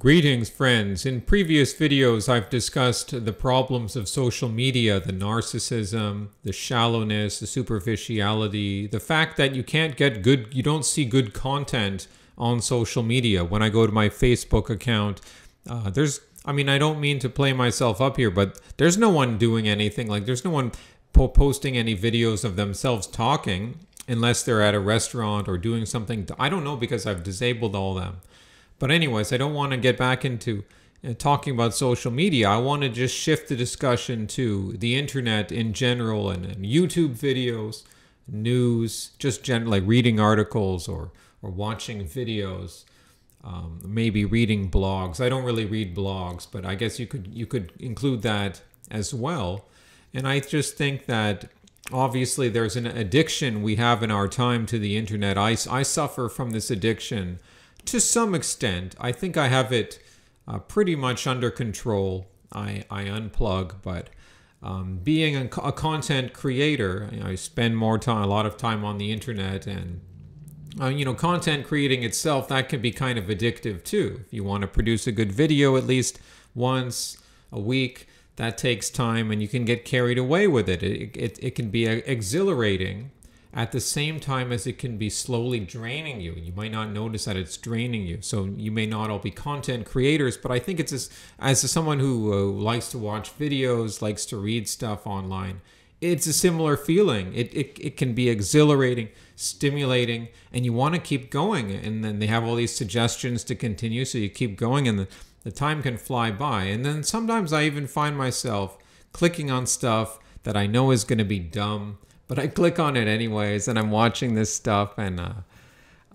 Greetings, friends. In previous videos, I've discussed the problems of social media, the narcissism, the shallowness, the superficiality, the fact that you can't get good, you don't see good content on social media. When I go to my Facebook account, uh, there's, I mean, I don't mean to play myself up here, but there's no one doing anything. Like, there's no one po posting any videos of themselves talking unless they're at a restaurant or doing something. I don't know because I've disabled all them. But anyways, I don't want to get back into uh, talking about social media. I want to just shift the discussion to the internet in general and, and YouTube videos, news, just gen- like reading articles or or watching videos. Um, maybe reading blogs. I don't really read blogs, but I guess you could you could include that as well. And I just think that obviously there's an addiction we have in our time to the internet. I, I suffer from this addiction to some extent. I think I have it uh, pretty much under control. I, I unplug, but um, being a, a, content creator, I spend more time, a lot of time on the internet, and uh, you know, content creating itself that can be kind of addictive too. If you want to produce a good video at least once a week, that takes time, and you can get carried away with it. It, it, it can be exhilarating at the same time as it can be slowly draining you. You might not notice that it's draining you. So you may not all be content creators, but I think it's as, as someone who uh, likes to watch videos, likes to read stuff online, it's a similar feeling. It, it, it can be exhilarating, stimulating, and you want to keep going. And then they have all these suggestions to continue, so you keep going, and the, the time can fly by. And then sometimes I even find myself clicking on stuff that I know is going to be dumb but I click on it anyways, and I'm watching this stuff, and uh,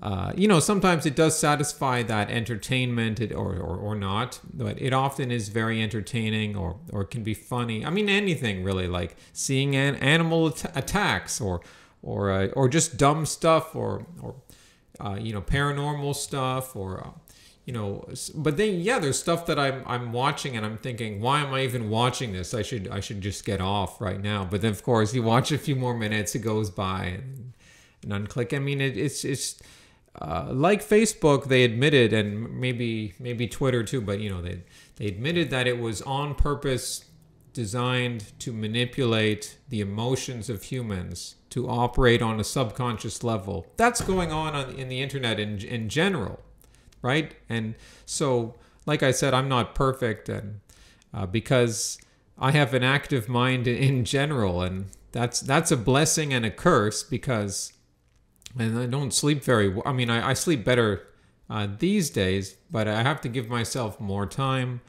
uh, you know, sometimes it does satisfy that entertainment, or, or or not, but it often is very entertaining, or or can be funny. I mean, anything really, like seeing an animal at- attacks, or or uh, or just dumb stuff, or or uh, you know, paranormal stuff, or uh, you know but then yeah there's stuff that i'm i'm watching and i'm thinking why am i even watching this? I should i should just get off right now. But then of course you watch a few more minutes it goes by and, and unclick. I mean it, it's it's uh, like facebook they admitted and maybe maybe twitter too but you know they they admitted that it was on purpose designed to manipulate the emotions of humans to operate on a subconscious level. That's going on, on in the internet in in general right? And so, like I said, I'm not perfect, and uh, because I have an active mind in general, and that's that's a blessing and a curse because, and I don't sleep very. well. I mean, I, I sleep better uh, these days, but I have to give myself more time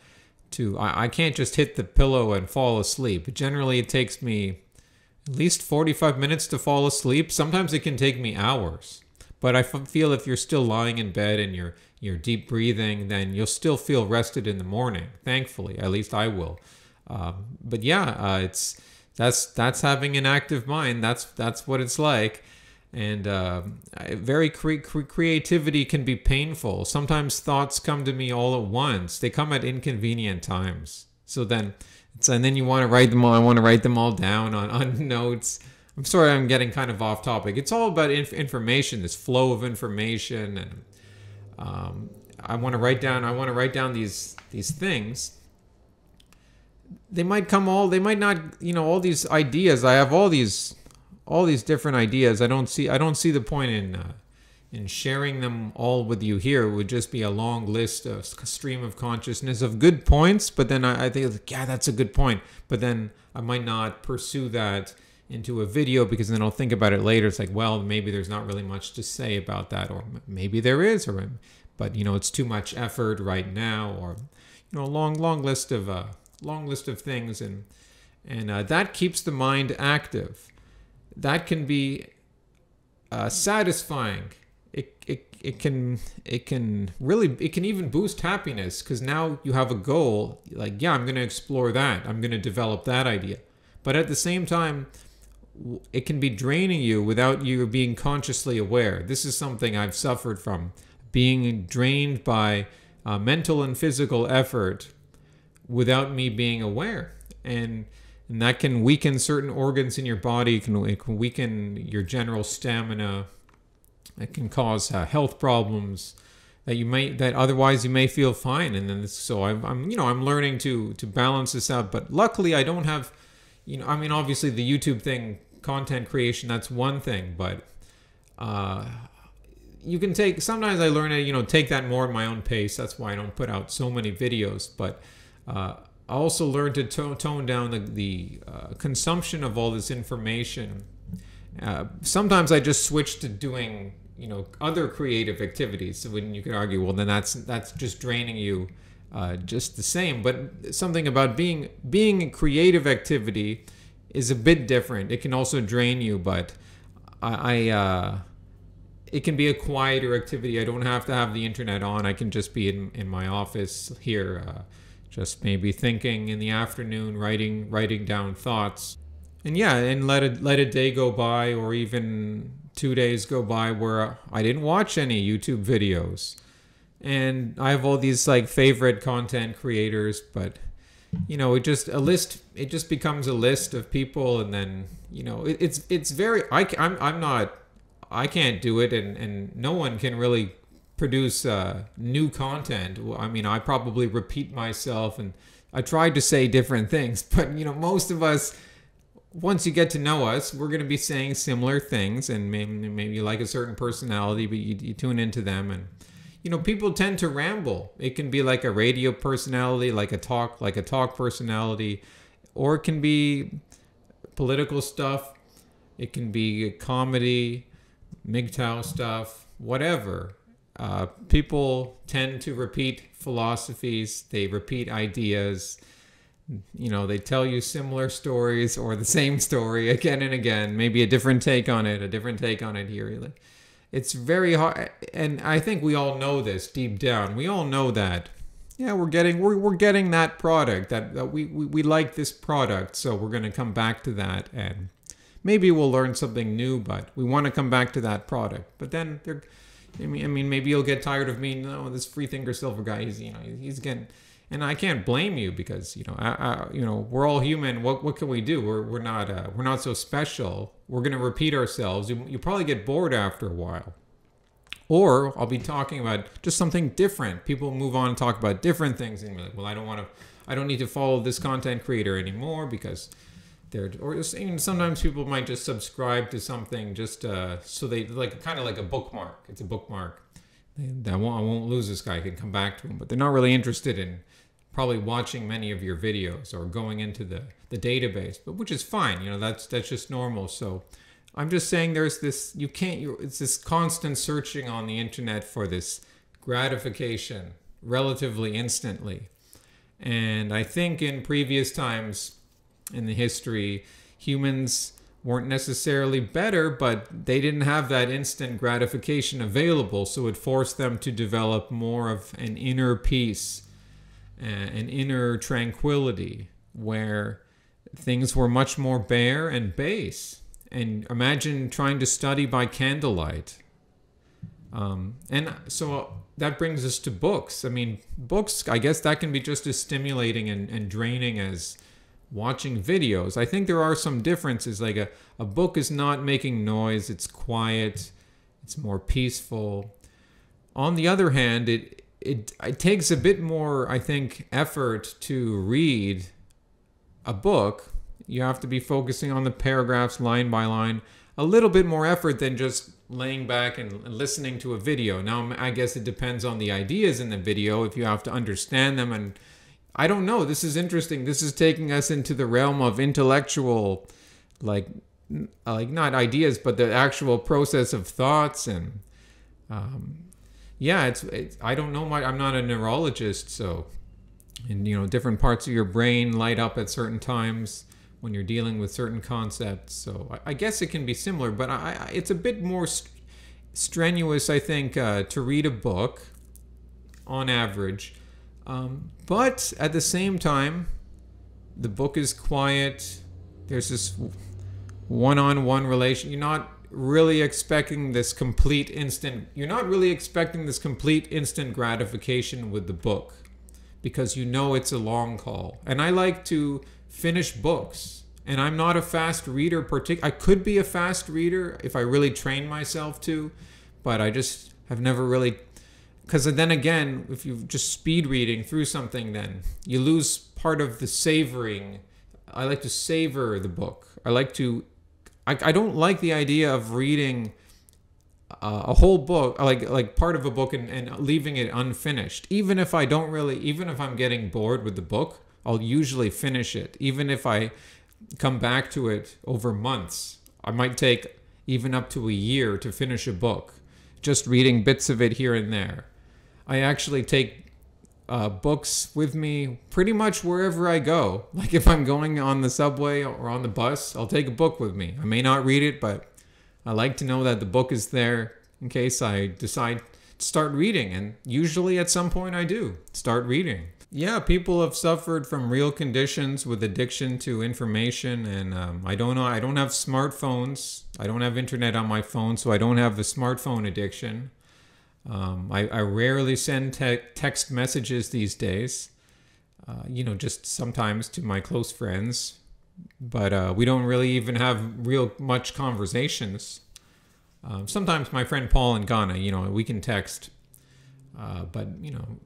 to. I, I can't just hit the pillow and fall asleep. Generally, it takes me at least 45 minutes to fall asleep. Sometimes it can take me hours. But I feel if you're still lying in bed and you're you're deep breathing, then you'll still feel rested in the morning. Thankfully, at least I will. Um, but yeah, uh, it's that's that's having an active mind. That's that's what it's like. And uh, very cre- cre- creativity can be painful. Sometimes thoughts come to me all at once. They come at inconvenient times. So then, and then you want to write them all. I want to write them all down on, on notes. I'm sorry, I'm getting kind of off topic. It's all about inf- information, this flow of information, and um, I want to write down. I want to write down these these things. They might come all. They might not. You know, all these ideas. I have all these all these different ideas. I don't see. I don't see the point in. Uh, in sharing them all with you here it would just be a long list of stream of consciousness of good points but then i, I think yeah that's a good point but then i might not pursue that into a video because then I'll think about it later. It's like, well, maybe there's not really much to say about that, or maybe there is, or but you know, it's too much effort right now, or you know, a long, long list of uh, long list of things, and and uh, that keeps the mind active. That can be uh, satisfying. It, it, it can it can really it can even boost happiness because now you have a goal like yeah i'm going to explore that i'm going to develop that idea but at the same time it can be draining you without you being consciously aware. This is something I've suffered from being drained by uh, mental and physical effort without me being aware. And, and that can weaken certain organs in your body, it can, it can weaken your general stamina, it can cause uh, health problems. that you may that otherwise you may feel fine and then so I'm, I'm you know i'm learning to to balance this out but luckily i don't have you know i mean obviously the youtube thing content creation that's one thing but uh you can take sometimes i learn to you know take that more at my own pace that's why i don't put out so many videos but uh I also learned to tone, tone down the, the uh, consumption of all this information. Uh, sometimes I just switch to doing you know other creative activities. So when you could argue, well, then that's that's just draining you uh, just the same. But something about being being a creative activity is a bit different. It can also drain you, but I. I uh, it can be a quieter activity. I don't have to have the internet on. I can just be in, in my office here, uh, just maybe thinking in the afternoon, writing writing down thoughts, and yeah, and let a let a day go by, or even two days go by where I didn't watch any YouTube videos. And I have all these like favorite content creators, but you know, it just a list. It just becomes a list of people, and then you know, it, it's it's very. I I'm I'm not. I can't do it, and and no one can really produce uh, new content. I mean, I probably repeat myself, and I tried to say different things, but you know, most of us once you get to know us, we're going to be saying similar things, and maybe, maybe you like a certain personality, but you, you tune into them, and you know, people tend to ramble. It can be like a radio personality, like a talk, like a talk personality, or it can be political stuff. It can be comedy, MGTOW stuff, whatever. Uh, people tend to repeat philosophies. They repeat ideas you know they tell you similar stories or the same story again and again maybe a different take on it a different take on it here it's very hard and i think we all know this deep down we all know that yeah we're getting we're, we're getting that product that, that we, we we like this product so we're going to come back to that and maybe we'll learn something new but we want to come back to that product but then they're I mean, I mean, maybe you'll get tired of me. No, this free thinker silver guy. He's, you know, he's getting and I can't blame you because you know, I, I, you know, we're all human. What what can we do? We're we're not uh, we're not so special. We're gonna repeat ourselves. You you probably get bored after a while. Or I'll be talking about just something different. People move on and talk about different things, and be like, well, I don't want to, I don't need to follow this content creator anymore because they're, or even sometimes people might just subscribe to something just uh, so they like kind of like a bookmark. It's a bookmark. I won't, I won't lose this guy. I can come back to him, but they're not really interested in probably watching many of your videos or going into the, the database, but which is fine. You know, that's that's just normal. So I'm just saying there's this you can't you it's this constant searching on the internet for this gratification relatively instantly. And I think in previous times in the history, humans weren't necessarily better, but they didn't have that instant gratification available, so it forced them to develop more of an inner peace uh, an inner tranquility where things were much more bare and base. And imagine trying to study by candlelight. Um, and so that brings us to books. I mean, books, I guess that can be just as stimulating and, and draining as watching videos. I think there are some differences. Like a, a book is not making noise, it's quiet, it's more peaceful. On the other hand, it it, it takes a bit more, I think, effort to read a book. You have to be focusing on the paragraphs line by line. A little bit more effort than just laying back and listening to a video. Now, I guess it depends on the ideas in the video if you have to understand them. And I don't know. This is interesting. This is taking us into the realm of intellectual, like, like not ideas, but the actual process of thoughts and um, yeah, it's, it's I don't know my I'm not a neurologist, so and you know different parts of your brain light up at certain times when you're dealing with certain concepts. So I, I guess it can be similar, but I, I it's a bit more st- strenuous, I think, uh, to read a book on average. Um, but at the same time, the book is quiet. There's this one-on-one relation. You're not really expecting this complete instant you're not really expecting this complete instant gratification with the book because you know it's a long call and i like to finish books and i'm not a fast reader partic- i could be a fast reader if i really train myself to but i just have never really because then again, if you're just speed reading through something, then you lose part of the savoring. I like to savor the book. I like to. I, I don't like the idea of reading uh, a whole book, like like part of a book, and, and leaving it unfinished. Even if I don't really, even if I'm getting bored with the book, I'll usually finish it. Even if I come back to it over months, I might take even up to a year to finish a book, just reading bits of it here and there. I actually take uh, books with me pretty much wherever I go. Like if I'm going on the subway or on the bus, I'll take a book with me. I may not read it, but I like to know that the book is there in case I decide to start reading. And usually at some point I do start reading. Yeah, people have suffered from real conditions with addiction to information, and um, I don't know. I don't have smartphones. I don't have internet on my phone, so I don't have the smartphone addiction. Um, I, I, rarely send te- text messages these days. Uh, you know, just sometimes to my close friends, but uh, we don't really even have real much conversations. Um, sometimes my friend Paul in Ghana, you know, we can text, uh, but you know,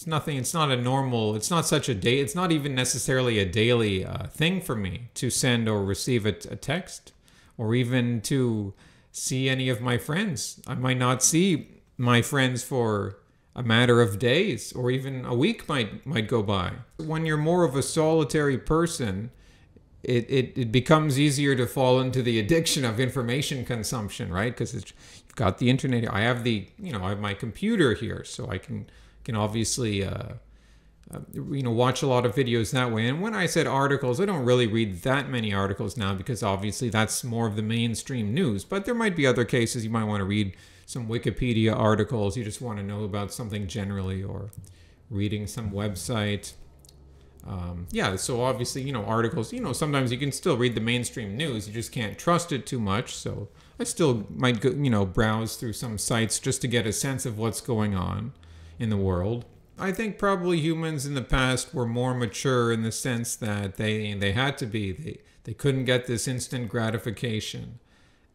it's nothing. It's not a normal. It's not such a day. It's not even necessarily a daily uh, thing for me to send or receive a, a text, or even to see any of my friends. I might not see my friends for a matter of days or even a week might might go by. When you're more of a solitary person, it, it, it becomes easier to fall into the addiction of information consumption, right? Because you've got the internet. I have the you know I have my computer here, so I can can obviously uh, uh, you know watch a lot of videos that way. And when I said articles, I don't really read that many articles now because obviously that's more of the mainstream news. But there might be other cases you might want to read some Wikipedia articles, you just want to know about something generally, or reading some website. Um, yeah, so obviously, you know, articles, you know, sometimes you can still read the mainstream news, you just can't trust it too much. So I still might, go, you know, browse through some sites just to get a sense of what's going on in the world. I think probably humans in the past were more mature in the sense that they they had to be. They they couldn't get this instant gratification,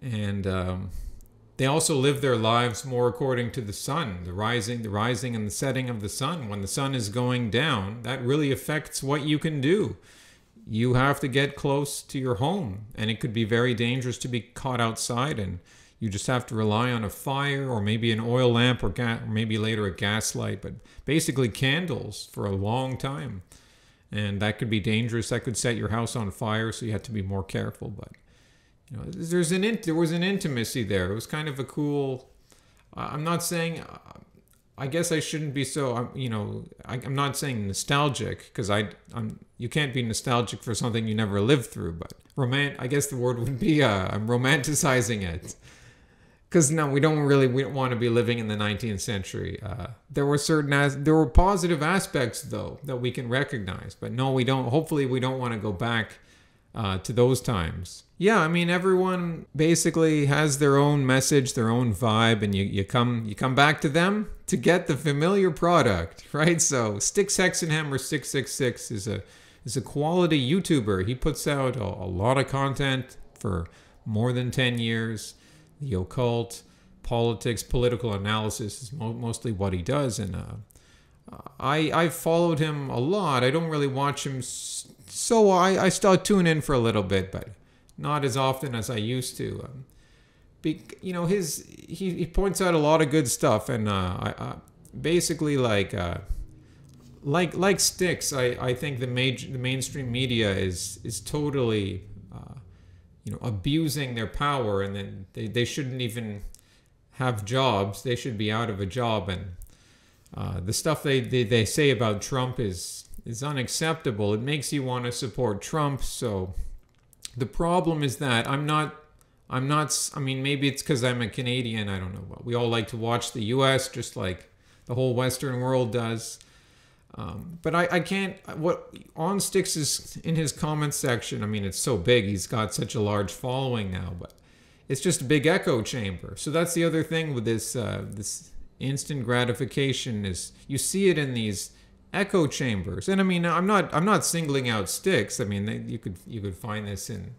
and um, they also lived their lives more according to the sun, the rising, the rising and the setting of the sun. When the sun is going down, that really affects what you can do. You have to get close to your home, and it could be very dangerous to be caught outside, and you just have to rely on a fire or maybe an oil lamp or, ga- or maybe later a gas light, but basically candles for a long time. And that could be dangerous. That could set your house on fire, so you have to be more careful. But you know, there's an in, there was an intimacy there. It was kind of a cool. I'm not saying. I guess I shouldn't be so. You know, I, am not saying nostalgic because I. I'm. You can't be nostalgic for something you never lived through. But romant. I guess the word would be. Uh, I'm romanticizing it. Because no, we don't really we don't want to be living in the 19th century. Uh, there were certain as there were positive aspects though that we can recognize, but no, we don't. Hopefully, we don't want to go back uh, to those times. Yeah, I mean everyone basically has their own message, their own vibe, and you, you come you come back to them to get the familiar product, right? So Styx Hexenhammer 666 is a is a quality YouTuber. He puts out a, a lot of content for more than 10 years. The occult, politics, political analysis is mo- mostly what he does, and uh, I I followed him a lot. I don't really watch him so I, I still tune in for a little bit, but not as often as I used to. Um, be, you know, his he, he points out a lot of good stuff, and uh, I, uh, basically like uh, like like Styx, I, I think the major the mainstream media is is totally uh, you know abusing their power, and then they, they shouldn't even have jobs. They should be out of a job, and uh, the stuff they, they they say about Trump is is unacceptable. It makes you want to support Trump. So the problem is that I'm not. I'm not. I mean, maybe it's because I'm a Canadian. I don't know. What we all like to watch the U.S. just like the whole Western world does. Um, but I, I can't. What on Styx is in his comments section. I mean, it's so big. He's got such a large following now, but it's just a big echo chamber. So that's the other thing with this uh, this instant gratification is you see it in these echo chambers. And I mean, I'm not I'm not singling out Styx. I mean, they, you could you could find this in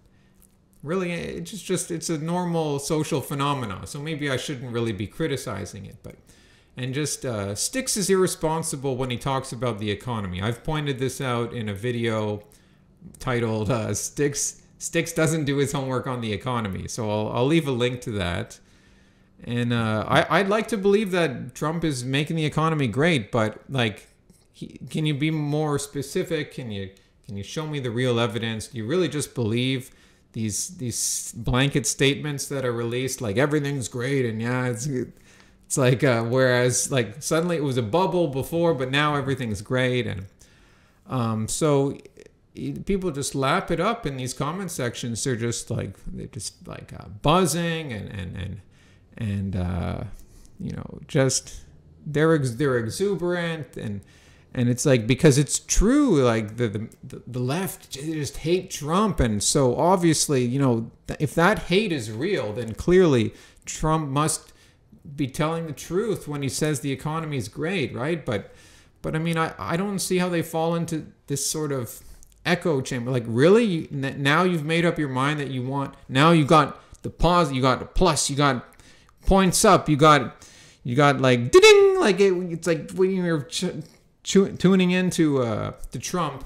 really it's just just it's a normal social phenomena. So maybe I shouldn't really be criticizing it, but and just uh, Styx is irresponsible when he talks about the economy. I've pointed this out in a video titled uh, "Styx Styx doesn't do his homework on the economy." So I'll, I'll leave a link to that. And uh, I, I'd like to believe that Trump is making the economy great, but like, he, can you be more specific? Can you can you show me the real evidence? Do you really just believe these these blanket statements that are released, like everything's great and yeah, it's it's like uh, whereas like suddenly it was a bubble before, but now everything's great, and um, so people just lap it up in these comment sections. They're just like they're just like uh, buzzing and and and and uh, you know just they're ex- they're exuberant. And and it's like because it's true like the, the the left just hate Trump. And so obviously you know if that hate is real then clearly Trump must be telling the truth when he says the economy is great, right? But but I mean, I, I don't see how they fall into this sort of echo chamber. Like, really? now you've made up your mind that you want. Now you got the pause. You got a plus. You got points up. You got you got like ding. Like it, it's like when you're ch- ch- tuning into uh, to Trump.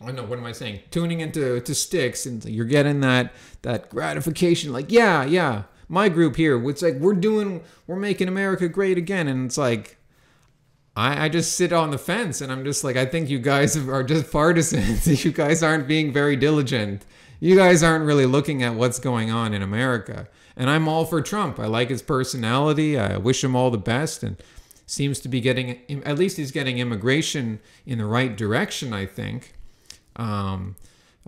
Oh no, what am I saying? Tuning into to Styx, and you're getting that that gratification. Like, yeah, yeah my group here, it's like we're doing, we're making America great again, and it's like. I, I just sit on the fence and I'm just like, I think you guys are just partisans. you guys aren't being very diligent. You guys aren't really looking at what's going on in America. And I'm all for Trump. I like his personality. I wish him all the best. And seems to be getting, at least he's getting immigration in the right direction, I think. Um,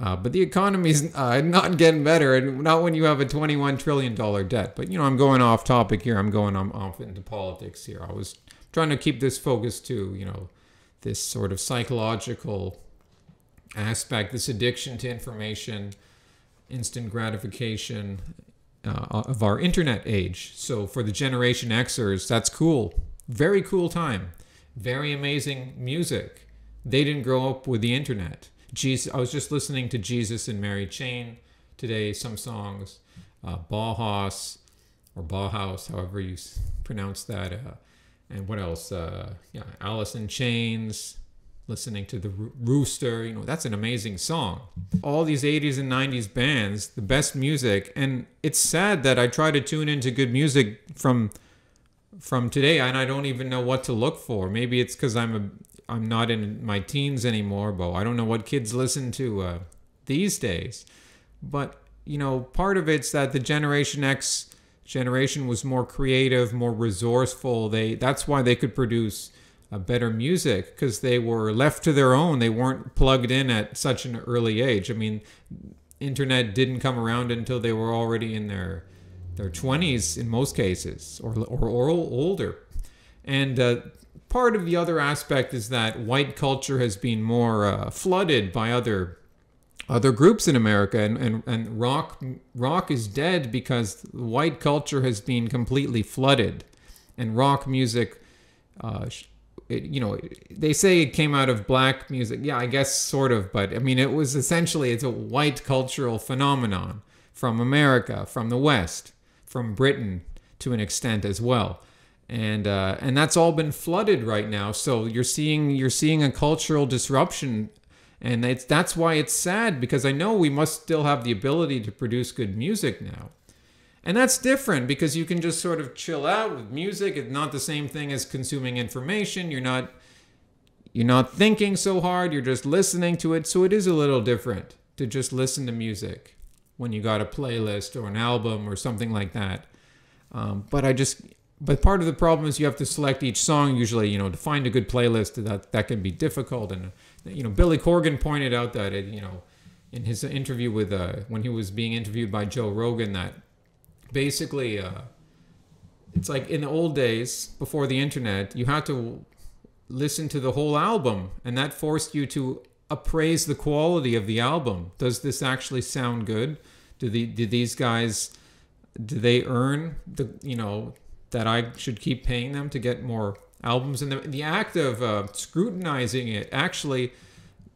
uh, but the economy's uh, not getting better, and not when you have a $21 trillion debt. But, you know, I'm going off topic here. I'm going I'm off into politics here. I was trying to keep this focus to, you know, this sort of psychological aspect, this addiction to information, instant gratification uh, of our internet age. So for the Generation Xers, that's cool. Very cool time. Very amazing music. They didn't grow up with the internet. Jesus. I was just listening to Jesus and Mary Chain today. Some songs, uh, Bauhaus or Bauhaus, however you pronounce that. Uh, and what else? Uh, yeah, Alice in Chains. Listening to the Rooster, you know, that's an amazing song. All these 80s and 90s bands, the best music, and it's sad that I try to tune into good music from from today and I don't even know what to look for. Maybe it's because I'm a I'm not in my teens anymore, but I don't know what kids listen to uh, these days. But you know, part of it's that the Generation X generation was more creative, more resourceful. They that's why they could produce uh, better music because they were left to their own. They weren't plugged in at such an early age. I mean, internet didn't come around until they were already in their their 20s in most cases or or, or older. And uh, part of the other aspect is that white culture has been more uh, flooded by other other groups in America, and, and, and rock rock is dead because white culture has been completely flooded, and rock music, uh, it, you know, they say it came out of black music. Yeah, I guess sort of, but I mean, it was essentially it's a white cultural phenomenon from America, from the West, from Britain to an extent as well and uh, and that's all been flooded right now. So you're seeing you're seeing a cultural disruption, and it's that's why it's sad because I know we must still have the ability to produce good music now, and that's different because you can just sort of chill out with music. It's not the same thing as consuming information. You're not you're not thinking so hard. You're just listening to it. So it is a little different to just listen to music when you got a playlist or an album or something like that. Um, but I just but part of the problem is you have to select each song usually you know to find a good playlist that that can be difficult. And you know billy corgan pointed out that it, you know in his interview with uh, when he was being interviewed by joe rogan that basically uh, it's like in the old days before the internet you had to listen to the whole album and that forced you to appraise the quality of the album. Does this actually sound good? Do the did these guys do they earn the you know that I should keep paying them to get more albums. And the, the act of uh, scrutinizing it actually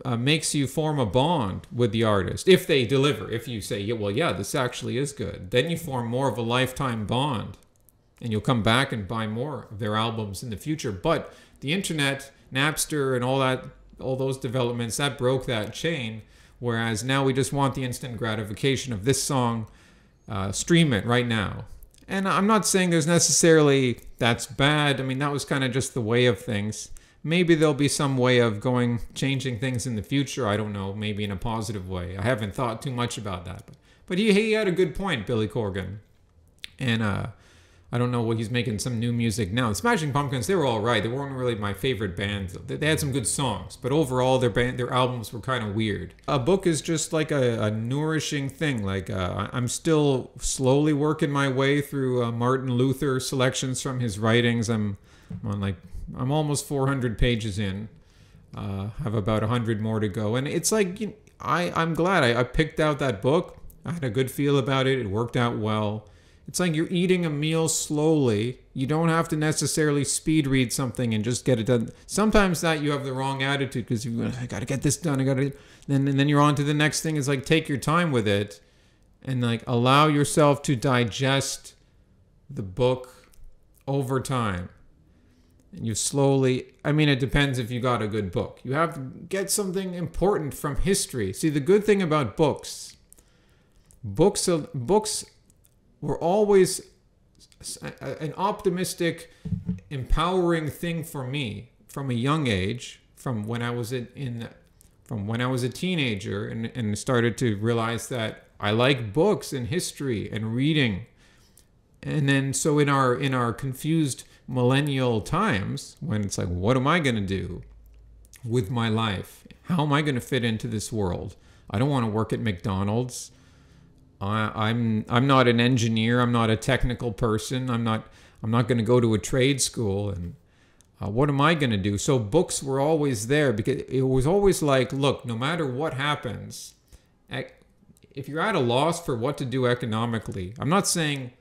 uh, makes you form a bond with the artist if they deliver. If you say, yeah, well, yeah, this actually is good, then you form more of a lifetime bond and you'll come back and buy more of their albums in the future. But the internet, Napster, and all that, all those developments that broke that chain. Whereas now we just want the instant gratification of this song, uh, stream it right now. And I'm not saying there's necessarily that's bad. I mean, that was kind of just the way of things. Maybe there'll be some way of going, changing things in the future. I don't know, maybe in a positive way. I haven't thought too much about that. But, he, he had a good point, Billy Corgan. And uh, I don't know what he's making some new music now. The Smashing Pumpkins, they were all right. They weren't really my favorite bands. They had some good songs, but overall their band, their albums were kind of weird. A book is just like a, a nourishing thing. Like uh, I'm still slowly working my way through uh, Martin Luther selections from his writings. I'm on like I'm almost 400 pages in. Uh, have about 100 more to go, and it's like you know, I I'm glad I, I picked out that book. I had a good feel about it. It worked out well it's like you're eating a meal slowly. You don't have to necessarily speed read something and just get it done. Sometimes that you have the wrong attitude because you I got to get this done. I got to then and then you're on to the next thing. Is like take your time with it and like allow yourself to digest the book over time. And you slowly I mean it depends if you got a good book. You have to get something important from history. See the good thing about books books books were always an optimistic, empowering thing for me from a young age, from when I was in, in from when I was a teenager and, and started to realize that I like books and history and reading. And then so in our in our confused millennial times when it's like what am I going to do with my life? How am I going to fit into this world? I don't want to work at McDonald's. I, I'm I'm not an engineer. I'm not a technical person. I'm not I'm not going to go to a trade school. And uh, what am I going to do? So books were always there because it was always like, look, no matter what happens, if you're at a loss for what to do economically, I'm not saying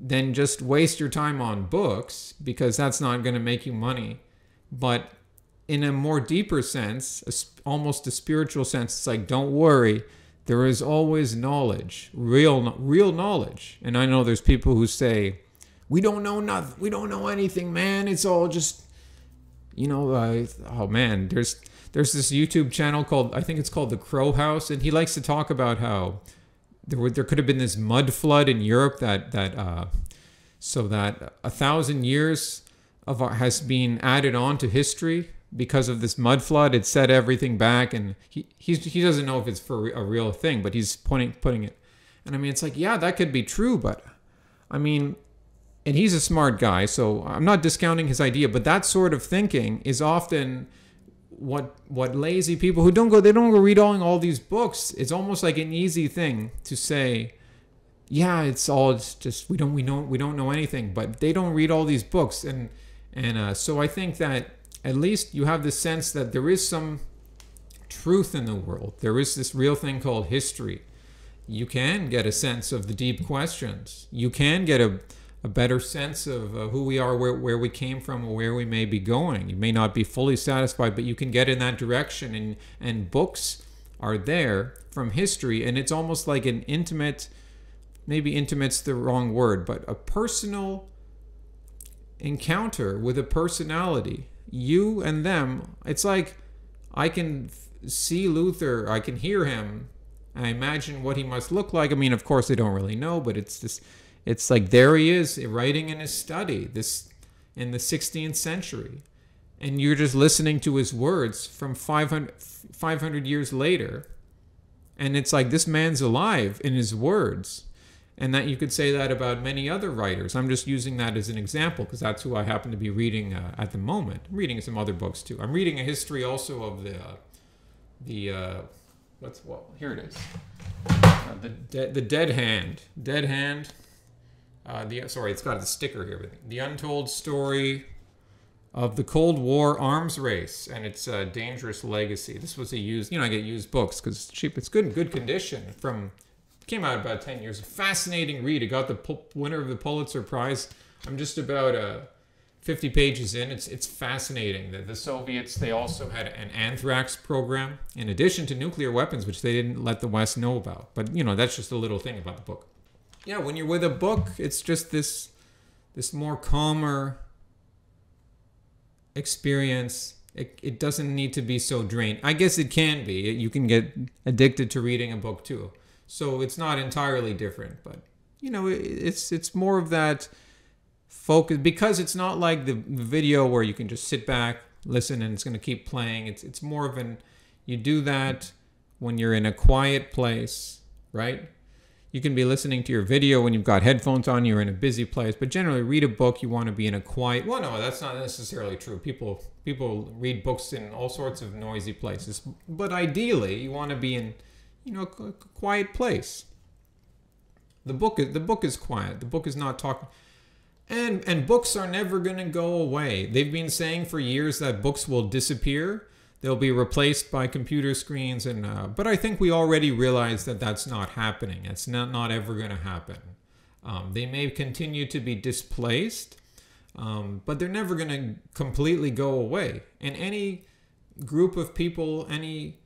then just waste your time on books because that's not going to make you money. But in a more deeper sense, almost a spiritual sense, it's like, don't worry there is always knowledge, real real knowledge. And I know there's people who say, "We don't know nothing. We don't know anything, man. It's all just you know, uh, oh man, there's there's this YouTube channel called I think it's called The Crow House and he likes to talk about how there were, there could have been this mud flood in Europe that that uh, so that a thousand years of has been added on to history because of this mud flood, it set everything back, and he he doesn't know if it's for a real thing, but he's putting putting it. And I mean, it's like, yeah, that could be true, but I mean, and he's a smart guy, so I'm not discounting his idea, but that sort of thinking is often what what lazy people who don't go they don't go read all, all these books. It's almost like an easy thing to say, yeah, it's all it's just we don't we don't we don't know anything, but they don't read all these books, and and uh, so I think that at least you have the sense that there is some truth in the world. There is this real thing called history. You can get a sense of the deep questions. You can get a, a better sense of uh, who we are, where, where we came from, or where we may be going. You may not be fully satisfied, but you can get in that direction. And, and books are there from history, and it's almost like an intimate, maybe intimate's the wrong word, but a personal encounter with a personality you and them, it's like I can see Luther, I can hear him. I imagine what he must look like. I mean, of course, they don't really know, but it's just, it's like there he is eh, writing in his study, this in the 16th century, and you're just listening to his words from 500, 500 years later, and it's like this man's alive in his words and that you could say that about many other writers. I'm just using that as an example because that's who I happen to be reading uh, at the moment. I'm reading some other books too. I'm reading a history also of the uh, the uh, what's well here it is uh, the de- the Dead Hand Dead Hand. Uh, the sorry, it's got a sticker here. The untold story of the Cold War arms race and its uh, dangerous legacy. This was a used, you know, I get used books because it's cheap. It's good good condition from Came out about 10 years. Fascinating read. It got the winner of the Pulitzer Prize. I'm just about uh, 50 pages in. It's, it's fascinating. The, the Soviets, they also had an anthrax program in addition to nuclear weapons, which they didn't let the West know about. But, you know, that's just a little thing about the book. Yeah, when you're with a book, it's just this this more calmer experience. It, it doesn't need to be so drained. I guess it can be. You can get addicted to reading a book too. So it's not entirely different, but you know, it's it's more of that focus because it's not like the video where you can just sit back, listen, and it's going to keep playing. It's it's more of an you do that when you're in a quiet place, right? You can be listening to your video when you've got headphones on, you're in a busy place, but generally read a book, you want to be in a quiet. Well, no, that's not necessarily true. People people read books in all sorts of noisy places, but ideally, you want to be in, you know, a quiet place. The book is the book is quiet. The book is not talking and and books are never going to go away. They've been saying for years that books will disappear they'll be replaced by computer screens and uh, but i think we already realize that that's not happening it's not not ever going to happen um, they may continue to be displaced um, but they're never going to completely go away and any group of people any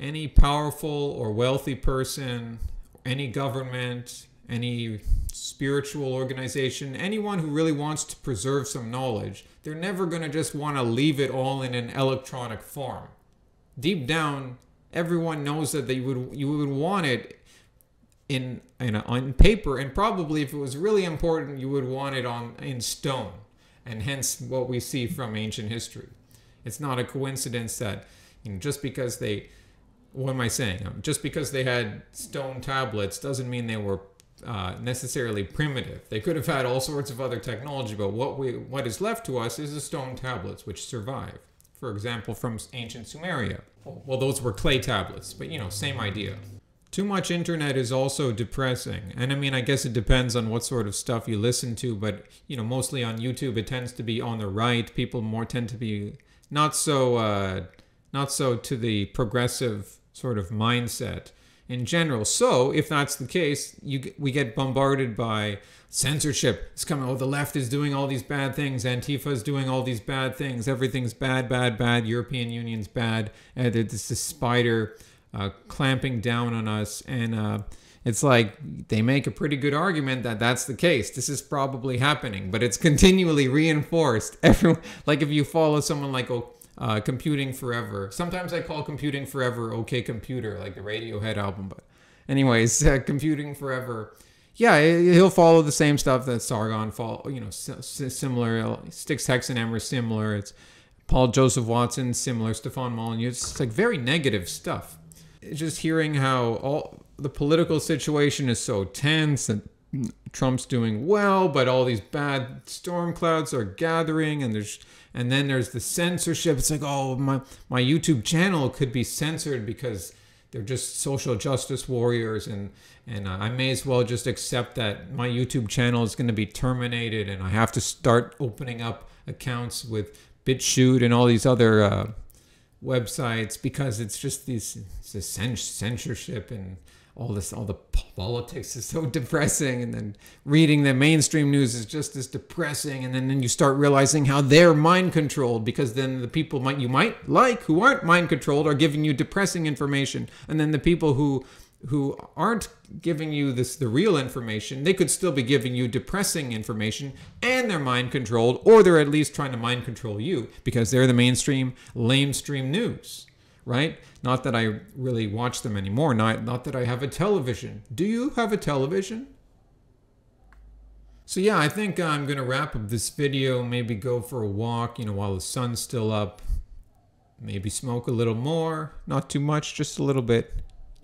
any powerful or wealthy person any government any spiritual organization, anyone who really wants to preserve some knowledge, they're never going to just want to leave it all in an electronic form. Deep down, everyone knows that they would you would want it in in on paper, and probably if it was really important, you would want it on in stone, and hence what we see from ancient history. It's not a coincidence that you know, just because they what am I saying? Just because they had stone tablets doesn't mean they were uh, necessarily primitive. They could have had all sorts of other technology, but what we what is left to us is the stone tablets, which survive. For example, from ancient Sumeria. Well, those were clay tablets, but you know, same idea. Too much internet is also depressing. And I mean, I guess it depends on what sort of stuff you listen to, but you know, mostly on YouTube, it tends to be on the right. People more tend to be not so, uh, not so to the progressive sort of mindset in general. So, if that's the case, you we get bombarded by censorship. It's coming. Oh, the left is doing all these bad things. Antifa is doing all these bad things. Everything's bad, bad, bad. European Union's bad. And it's this spider uh, clamping down on us. And uh, it's like they make a pretty good argument that that's the case. This is probably happening, but it's continually reinforced. Everyone, like if you follow someone like oh uh, Computing Forever. Sometimes I call Computing Forever OK Computer, like the Radiohead album. But, anyways, uh, Computing Forever. Yeah, he'll follow the same stuff that Sargon follow. You know, similar. Styx Hexenhammer is similar. It's Paul Joseph Watson similar. Stefan Molyneux. It's like very negative stuff. Just hearing how all the political situation is so tense and Trump's doing well, but all these bad storm clouds are gathering, and there's and then there's the censorship. It's like, oh, my my YouTube channel could be censored because they're just social justice warriors, and and I may as well just accept that my YouTube channel is going to be terminated, and I have to start opening up accounts with BitChute and all these other uh, websites because it's just this, this censorship and all this all the politics is so depressing and then reading the mainstream news is just as depressing and then, then you start realizing how they're mind controlled because then the people might you might like who aren't mind controlled are giving you depressing information and then the people who who aren't giving you this the real information they could still be giving you depressing information and they're mind controlled or they're at least trying to mind control you because they're the mainstream lamestream news right? Not that I really watch them anymore. Not, not that I have a television. Do you have a television? So yeah, I think I'm going to wrap up this video, maybe go for a walk, you know, while the sun's still up. Maybe smoke a little more, not too much, just a little bit.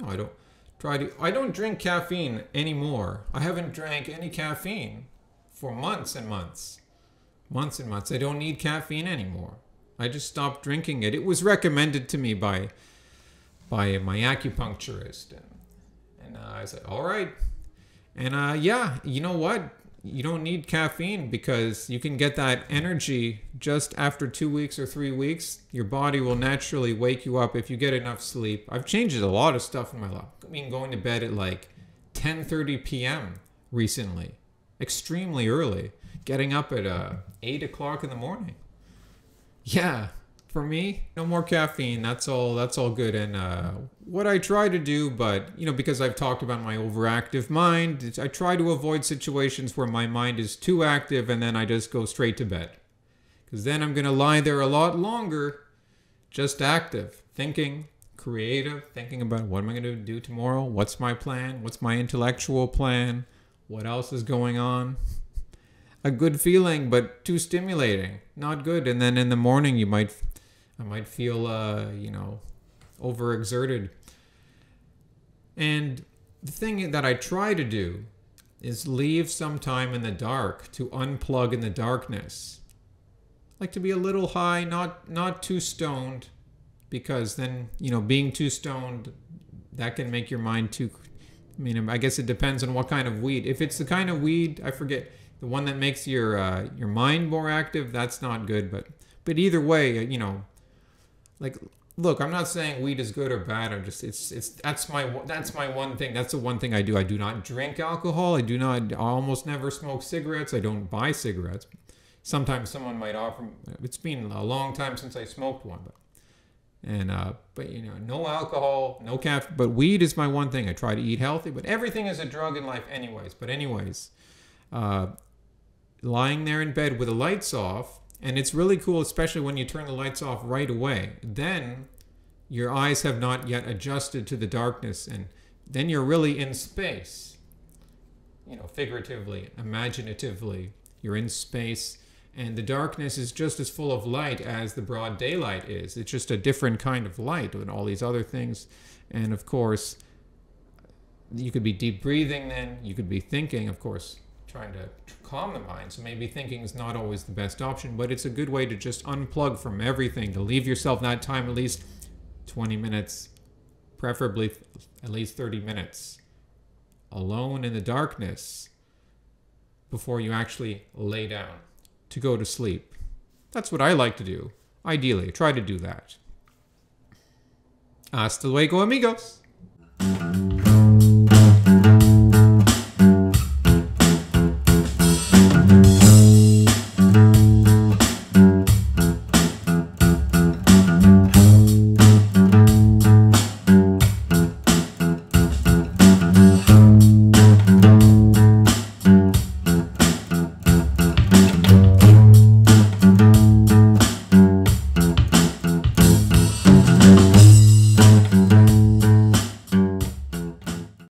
No, I don't try to I don't drink caffeine anymore. I haven't drank any caffeine for months and months. Months and months. I don't need caffeine anymore. I just stopped drinking it. It was recommended to me by by my acupuncturist, and, and uh, I said, "All right." And uh, yeah, you know what? You don't need caffeine because you can get that energy just after two weeks or three weeks. Your body will naturally wake you up if you get enough sleep. I've changed a lot of stuff in my life. I mean, going to bed at like 10:30 p.m. recently, extremely early. Getting up at uh, eight o'clock in the morning. Yeah, for me, no more caffeine. That's all. That's all good. And uh, what I try to do, but you know, because I've talked about my overactive mind, I try to avoid situations where my mind is too active, and then I just go straight to bed. Because then I'm gonna lie there a lot longer, just active, thinking, creative, thinking about what am I gonna do tomorrow? What's my plan? What's my intellectual plan? What else is going on? A good feeling, but too stimulating, not good. And then in the morning, you might, I might feel, uh, you know, overexerted. And the thing that I try to do is leave some time in the dark to unplug in the darkness. Like to be a little high, not not too stoned, because then you know being too stoned that can make your mind too. I mean, I guess it depends on what kind of weed. If it's the kind of weed, I forget the one that makes your uh, your mind more active, that's not good. But but either way, uh, you know, like look, I'm not saying weed is good or bad. I'm just it's it's that's my that's my one thing. That's the one thing I do. I do not drink alcohol. I do not. I almost never smoke cigarettes. I don't buy cigarettes. Sometimes someone might offer. It's been a long time since I smoked one, but and uh, but you know, no alcohol, no caffeine. But weed is my one thing. I try to eat healthy, but everything is a drug in life, anyways. But anyways, uh, lying there in bed with the lights off, and it's really cool, especially when you turn the lights off right away. Then your eyes have not yet adjusted to the darkness, and then you're really in space. You know, figuratively, imaginatively, you're in space, and the darkness is just as full of light as the broad daylight is. It's just a different kind of light and all these other things. And of course, you could be deep breathing then, you could be thinking, of course, trying to calm the mind. So maybe thinking is not always the best option, but it's a good way to just unplug from everything, to leave yourself that time at least 20 minutes, preferably at least 30 minutes, alone in the darkness before you actually lay down to go to sleep. That's what I like to do. Ideally, try to do that. Hasta luego, amigos.